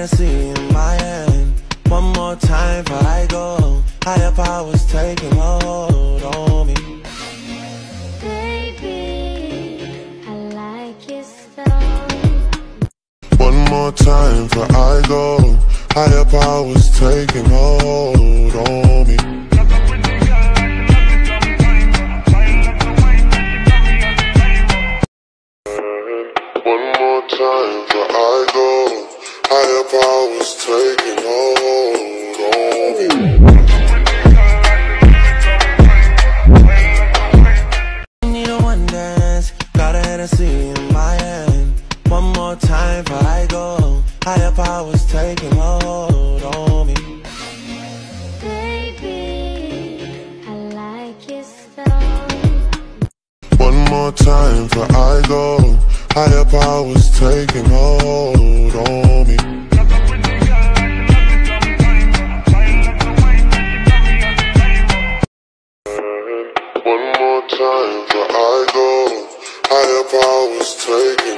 Hennessy in my hand. One more time before I go. Higher powers taking hold on me. Baby, I like it so. One more time before I go. Higher powers taking hold on me. One more time before I go. Higher powers taking hold on me. Need a one dance, got a Hennessy in my hand. One more time before I go. Higher powers taking hold on me. Baby, I like it so. One more time before I go. Higher powers taking hold One more time before I go. Higher powers me.